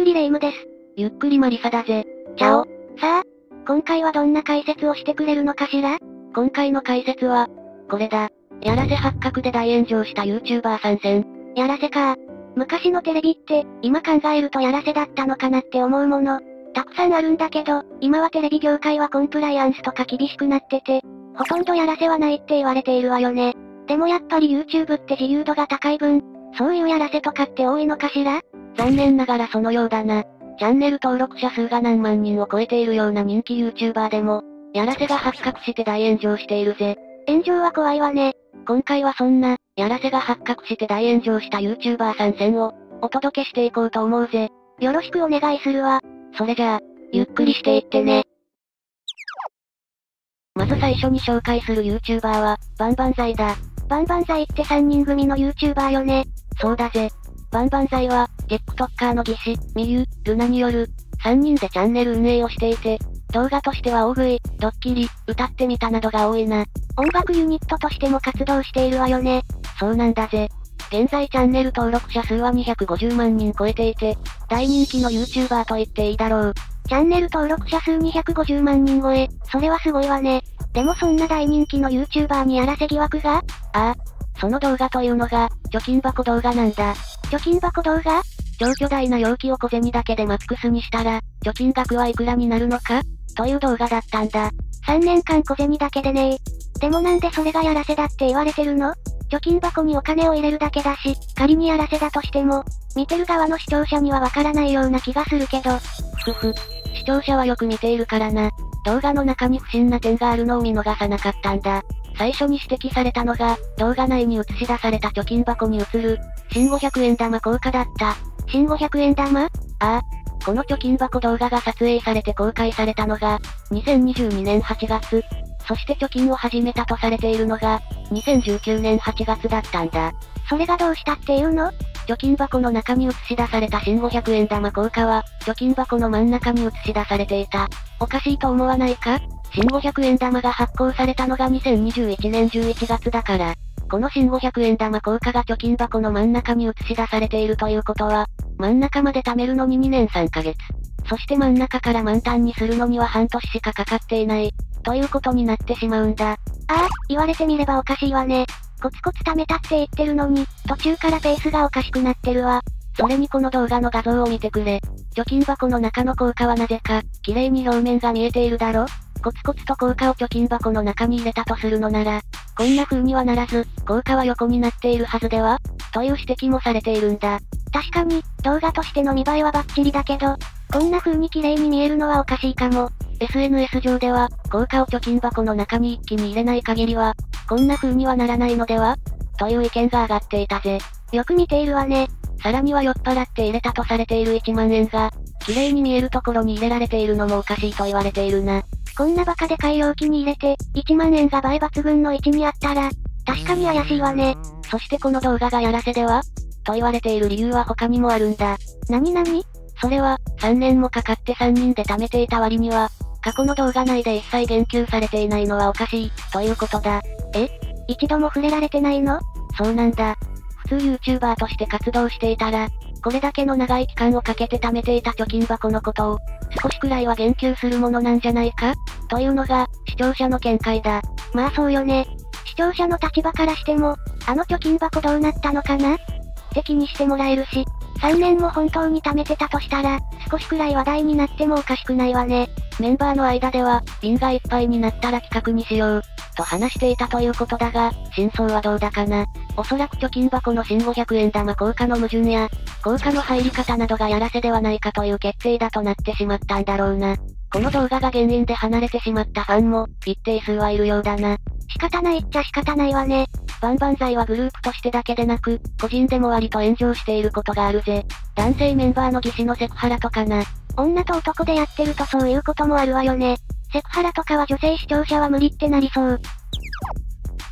くりレ夢ムです。ゆっくりマリサだぜ。チャオ。さあ、今回はどんな解説をしてくれるのかしら？今回の解説は、これだ。やらせ発覚で大炎上した YouTuber 参戦。やらせか。昔のテレビって、今考えるとやらせだったのかなって思うもの。たくさんあるんだけど、今はテレビ業界はコンプライアンスとか厳しくなってて、ほとんどやらせはないって言われているわよね。でもやっぱり YouTube って自由度が高い分、そういうやらせとかって多いのかしら？残念ながらそのようだな。チャンネル登録者数が何万人を超えているような人気 YouTuber でも、やらせが発覚して大炎上しているぜ。炎上は怖いわね。今回はそんな、やらせが発覚して大炎上した YouTuber 参戦を、お届けしていこうと思うぜ。よろしくお願いするわ。それじゃあ、ゆっくりしていってね。まず最初に紹介する YouTuber は、バンバンザイだ。バンバンザイって3人組の YouTuber よね。そうだぜ。バンバンザイは、TikToker の技師、ミユ、ルナによる、3人でチャンネル運営をしていて、動画としては大食い、ドッキリ、歌ってみたなどが多いな。音楽ユニットとしても活動しているわよね。そうなんだぜ。現在チャンネル登録者数は250万人超えていて、大人気の YouTuber と言っていいだろう。チャンネル登録者数250万人超え、それはすごいわね。でもそんな大人気の YouTuber にやらせ疑惑が？ああ。その動画というのが、貯金箱動画なんだ。貯金箱動画？超巨大な容器を小銭だけでマックスにしたら、貯金額はいくらになるのか？という動画だったんだ。3年間小銭だけでねでもなんでそれがやらせだって言われてるの？貯金箱にお金を入れるだけだし、仮にやらせだとしても、見てる側の視聴者にはわからないような気がするけど、ふふ。視聴者はよく見ているからな。動画の中に不審な点があるのを見逃さなかったんだ。最初に指摘されたのが、動画内に映し出された貯金箱に映る、新500円玉効果だった。新500円玉？ああ。この貯金箱動画が撮影されて公開されたのが、2022年8月。そして貯金を始めたとされているのが、2019年8月だったんだ。それがどうしたっていうの？貯金箱の中に映し出された新500円玉効果は、貯金箱の真ん中に映し出されていた。おかしいと思わないか？新500円玉が発行されたのが2021年11月だから、この新500円玉効果が貯金箱の真ん中に映し出されているということは、真ん中まで貯めるのに2年3ヶ月。そして真ん中から満タンにするのには半年しかかかっていない。ということになってしまうんだ。ああ、言われてみればおかしいわね。コツコツ貯めたって言ってるのに、途中からペースがおかしくなってるわ。それにこの動画の画像を見てくれ。貯金箱の中の効果はなぜか、綺麗に表面が見えているだろ？コツコツと効果を貯金箱の中に入れたとするのなら、こんな風にはならず、効果は横になっているはずでは？という指摘もされているんだ。確かに、動画としての見栄えはバッチリだけど、こんな風に綺麗に見えるのはおかしいかも。SNS 上では、効果を貯金箱の中に一気に入れない限りは、こんな風にはならないのでは？という意見が上がっていたぜ。よく見ているわね。さらには酔っ払って入れたとされている1万円が、綺麗に見えるところに入れられているのもおかしいと言われているな。こんなバカでかい容器に入れて、1万円が映え抜群の位置にあったら、確かに怪しいわね。そしてこの動画がやらせではと言われている理由は他にもあるんだ。なになにそれは、3年もかかって3人で貯めていた割には、過去の動画内で一切言及されていないのはおかしい、ということだ。え？一度も触れられてないの？そうなんだ。普通 YouTuber として活動していたら、これだけの長い期間をかけて貯めていた貯金箱のことを、少しくらいは言及するものなんじゃないか？というのが、視聴者の見解だ。まあそうよね。視聴者の立場からしても、あの貯金箱どうなったのかな？って気にしてもらえるし、3年も本当に貯めてたとしたら、少しくらい話題になってもおかしくないわね。メンバーの間では、瓶がいっぱいになったら企画にしよう、と話していたということだが、真相はどうだかな。おそらく貯金箱の新500円玉効果の矛盾や、効果の入り方などがやらせではないかという決定だとなってしまったんだろうな。この動画が原因で離れてしまったファンも、一定数はいるようだな。仕方ないっちゃ仕方ないわね。バンバンザイはグループとしてだけでなく、個人でも割と炎上していることがあるぜ。男性メンバーの技師のセクハラとかな。女と男でやってるとそういうこともあるわよね。セクハラとかは女性視聴者は無理ってなりそう。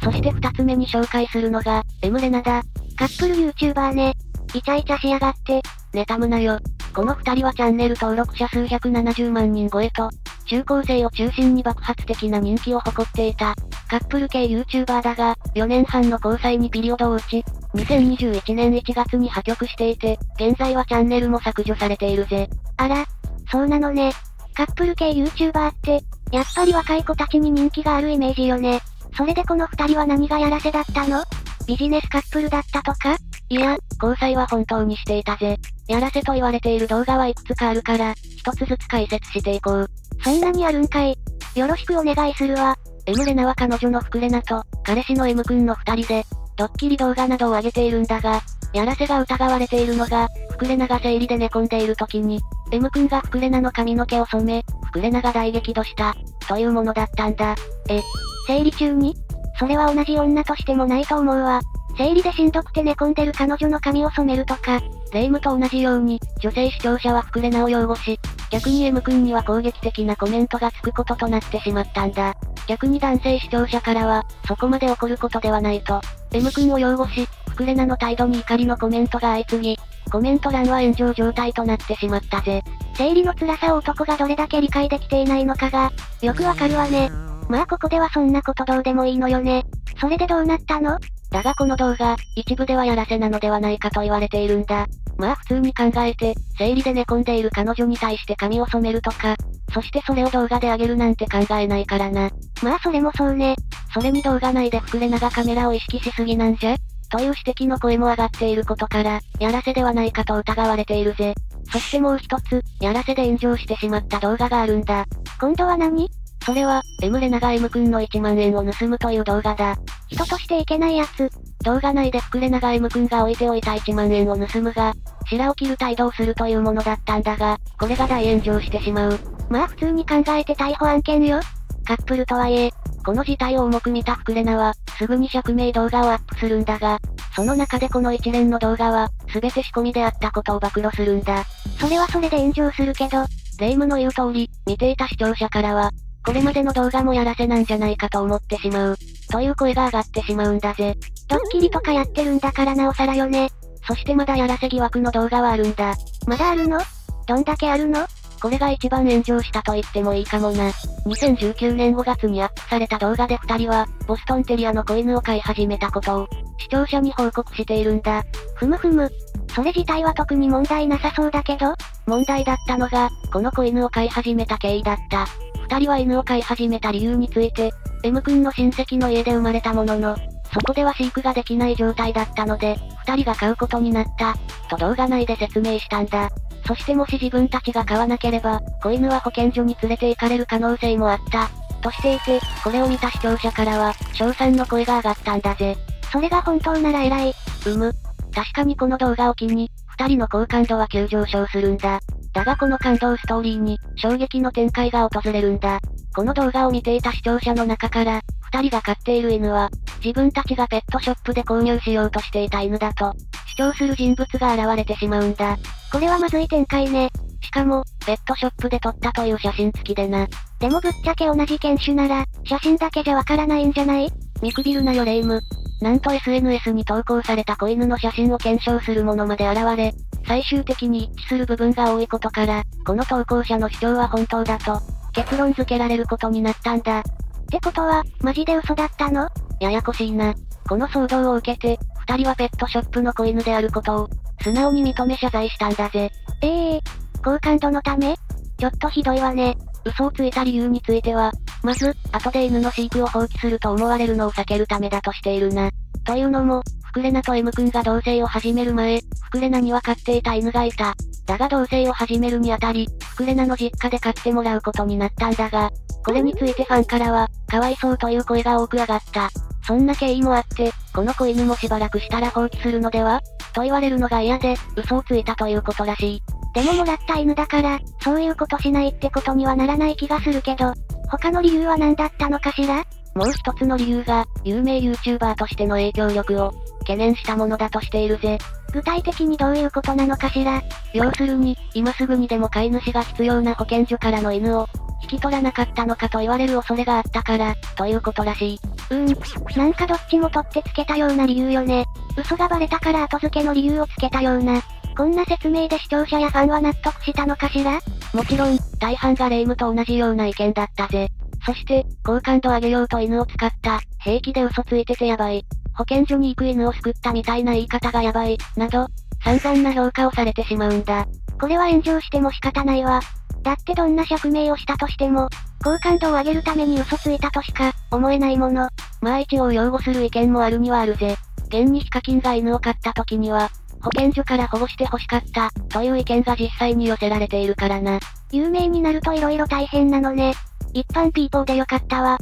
そして二つ目に紹介するのが、エムレナだ。カップル YouTuber ね。イチャイチャしやがって。妬むなよ。この二人はチャンネル登録者数170万人超えと、中高生を中心に爆発的な人気を誇っていた、カップル系 YouTuber だが、4年半の交際にピリオドを打ち、2021年1月に破局していて、現在はチャンネルも削除されているぜ。あら、そうなのね。カップル系 YouTuber って、やっぱり若い子たちに人気があるイメージよね。それでこの二人は何がやらせだったの？ビジネスカップルだったとか？いや、交際は本当にしていたぜ。やらせと言われている動画はいくつかあるから、一つずつ解説していこう。そんなにあるんかい。よろしくお願いするわ。M レナは彼女のフクレナと、彼氏の M 君の二人で、ドッキリ動画などを上げているんだが、やらせが疑われているのが、フクレナが生理で寝込んでいる時に、M 君がフクレナの髪の毛を染め、フクレナが大激怒した、というものだったんだ。え、生理中にそれは同じ女としてもないと思うわ。生理でしんどくて寝込んでる彼女の髪を染めるとか、霊夢と同じように、女性視聴者はフクレナを擁護し、逆に M 君には攻撃的なコメントがつくこととなってしまったんだ。逆に男性視聴者からは、そこまで怒ることではないと、M 君を擁護し、フクレナの態度に怒りのコメントが相次ぎ、コメント欄は炎上状態となってしまったぜ。生理の辛さを男がどれだけ理解できていないのかが、よくわかるわね。まあここではそんなことどうでもいいのよね。それでどうなったの？だがこの動画、一部ではやらせなのではないかと言われているんだ。まあ普通に考えて、生理で寝込んでいる彼女に対して髪を染めるとか、そしてそれを動画で上げるなんて考えないからな。まあそれもそうね。それに動画内でフクレナがカメラを意識しすぎなんじゃという指摘の声も上がっていることから、やらせではないかと疑われているぜ。そしてもう一つ、やらせで炎上してしまった動画があるんだ。今度は何？それは、M レナが M 君の1万円を盗むという動画だ。人としていけないやつ。動画内でフクレナが M 君が置いておいた1万円を盗むが、白を切る態度をするというものだったんだが、これが大炎上してしまう。まあ普通に考えて逮捕案件よ。カップルとはいえ、この事態を重く見たフクレナは、すぐに釈明動画をアップするんだが、その中でこの一連の動画は、すべて仕込みであったことを暴露するんだ。それはそれで炎上するけど、霊夢の言う通り、見ていた視聴者からは、これまでの動画もやらせなんじゃないかと思ってしまう。という声が上がってしまうんだぜ。ドッキリとかやってるんだからなおさらよね。そしてまだやらせ疑惑の動画はあるんだ。まだあるの？どんだけあるの？これが一番炎上したと言ってもいいかもな。2019年5月にアップされた動画で二人は、ボストンテリアの子犬を飼い始めたことを、視聴者に報告しているんだ。ふむふむ。それ自体は特に問題なさそうだけど？問題だったのが、この子犬を飼い始めた経緯だった。二人は犬を飼い始めた理由について、M 君の親戚の家で生まれたものの、そこでは飼育ができない状態だったので、二人が飼うことになった、と動画内で説明したんだ。そしてもし自分たちが飼わなければ、子犬は保健所に連れて行かれる可能性もあった、としていて、これを見た視聴者からは、賞賛の声が上がったんだぜ。それが本当なら偉い。うむ。確かにこの動画を機に、二人の好感度は急上昇するんだ。だがこの感動ストーリーに、衝撃の展開が訪れるんだ。この動画を見ていた視聴者の中から、二人が飼っている犬は、自分たちがペットショップで購入しようとしていた犬だと、主張する人物が現れてしまうんだ。これはまずい展開ね。しかも、ペットショップで撮ったという写真付きでな。でもぶっちゃけ同じ犬種なら、写真だけじゃわからないんじゃない？見くびるなよレイム。なんと SNS に投稿された子犬の写真を検証するものまで現れ、最終的に一致する部分が多いことから、この投稿者の主張は本当だと、結論付けられることになったんだ。ってことは、マジで嘘だったの？ややこしいな。この騒動を受けて、二人はペットショップの子犬であることを、素直に認め謝罪したんだぜ。ええー、好感度のため？ちょっとひどいわね。嘘をついた理由については、まず、後で犬の飼育を放棄すると思われるのを避けるためだとしているな。というのも、フクレナと M 君が同棲を始める前、フクレナには飼っていた犬がいた。だが同棲を始めるにあたり、フクレナの実家で飼ってもらうことになったんだが、これについてファンからは、かわいそうという声が多く上がった。そんな経緯もあって、この子犬もしばらくしたら放棄するのでは？と言われるのが嫌で、嘘をついたということらしい。でももらった犬だから、そういうことしないってことにはならない気がするけど、他の理由は何だったのかしら？もう一つの理由が、有名 YouTuber としての影響力を、懸念したものだとしているぜ。具体的にどういうことなのかしら要するに、今すぐにでも飼い主が必要な保健所からの犬を、引き取らなかったのかと言われる恐れがあったから、ということらしい。うーん、なんかどっちも取ってつけたような理由よね。嘘がバレたから後付けの理由をつけたような。こんな説明で視聴者やファンは納得したのかしらもちろん、大半が霊夢と同じような意見だったぜ。そして、好感度上げようと犬を使った、平気で嘘ついててやばい。保健所に行く犬を救ったみたいな言い方がやばい、など、散々な評価をされてしまうんだ。これは炎上しても仕方ないわ。だってどんな釈明をしたとしても、好感度を上げるために嘘ついたとしか、思えないもの。まあ一応擁護する意見もあるにはあるぜ。現にヒカキンが犬を飼った時には、保健所から保護して欲しかった、という意見が実際に寄せられているからな。有名になると色々大変なのね。一般ピーポーでよかったわ。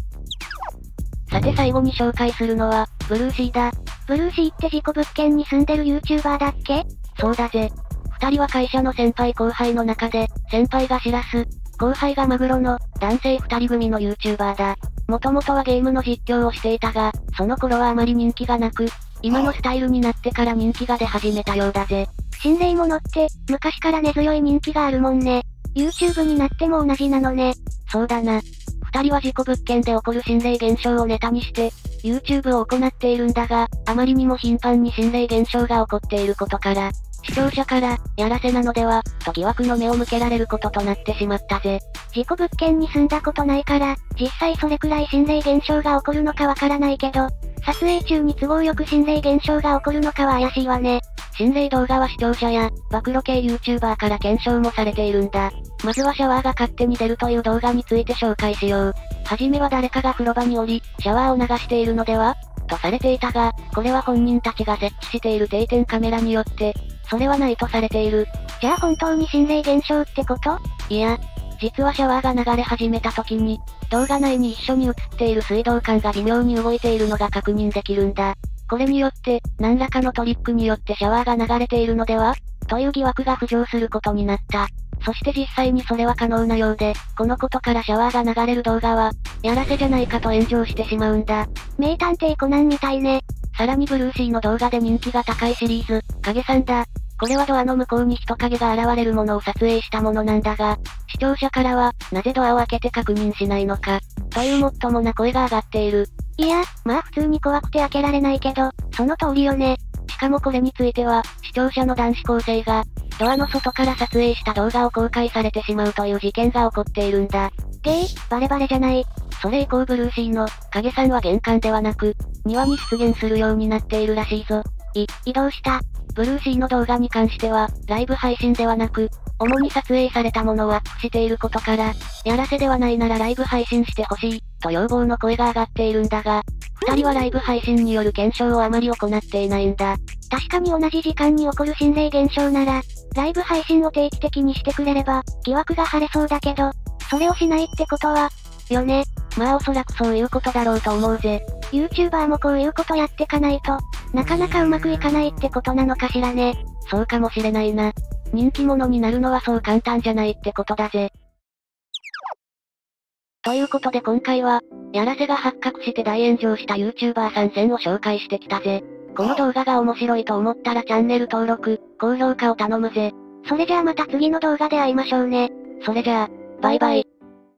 さて最後に紹介するのは、ブルーシーだ。ブルーシーって事故物件に住んでる YouTuber だっけ？そうだぜ。二人は会社の先輩後輩の中で、先輩がシラス、後輩がマグロの、男性二人組の YouTuber だ。もともとはゲームの実況をしていたが、その頃はあまり人気がなく、今のスタイルになってから人気が出始めたようだぜ。心霊ものって、昔から根強い人気があるもんね。YouTube になっても同じなのね。そうだな。二人は事故物件で起こる心霊現象をネタにして、YouTube を行っているんだが、あまりにも頻繁に心霊現象が起こっていることから、視聴者から、やらせなのでは、と疑惑の目を向けられることとなってしまったぜ。事故物件に住んだことないから、実際それくらい心霊現象が起こるのかわからないけど、撮影中に都合よく心霊現象が起こるのかは怪しいわね。心霊動画は視聴者や、暴露系 YouTuber から検証もされているんだ。まずはシャワーが勝手に出るという動画について紹介しよう。はじめは誰かが風呂場に降り、シャワーを流しているのでは？とされていたが、これは本人たちが設置している定点カメラによって、それはないとされている。じゃあ本当に心霊現象ってこと？いや、実はシャワーが流れ始めた時に、動画内に一緒に映っている水道管が微妙に動いているのが確認できるんだ。これによって、何らかのトリックによってシャワーが流れているのでは？という疑惑が浮上することになった。そして実際にそれは可能なようで、このことからシャワーが流れる動画は、やらせじゃないかと炎上してしまうんだ。名探偵コナンみたいね。さらにブルーシーの動画で人気が高いシリーズ、影さんだ。これはドアの向こうに人影が現れるものを撮影したものなんだが、視聴者からは、なぜドアを開けて確認しないのか、というもっともな声が上がっている。いや、まあ普通に怖くて開けられないけど、その通りよね。しかもこれについては、視聴者の男子高生が、ドアの外から撮影した動画を公開されてしまうという事件が起こっているんだ。ゲイ、バレバレじゃない。それ以降ブルーシーの、影さんは玄関ではなく、庭に出現するようになっているらしいぞ。い、移動した。ブルーシーの動画に関しては、ライブ配信ではなく、主に撮影されたものをアップしていることから、やらせではないならライブ配信してほしい、と要望の声が上がっているんだが、二人はライブ配信による検証をあまり行っていないんだ。確かに同じ時間に起こる心霊現象なら、ライブ配信を定期的にしてくれれば、疑惑が晴れそうだけど、それをしないってことは、よね。まあおそらくそういうことだろうと思うぜ。YouTuber もこういうことやってかないと、なかなかうまくいかないってことなのかしらね。そうかもしれないな。人気者になるのはそう簡単じゃないってことだぜ。ということで今回は、やらせが発覚して大炎上した YouTuber 参戦を紹介してきたぜ。この動画が面白いと思ったらチャンネル登録、高評価を頼むぜ。それじゃあまた次の動画で会いましょうね。それじゃあ、バイバイ。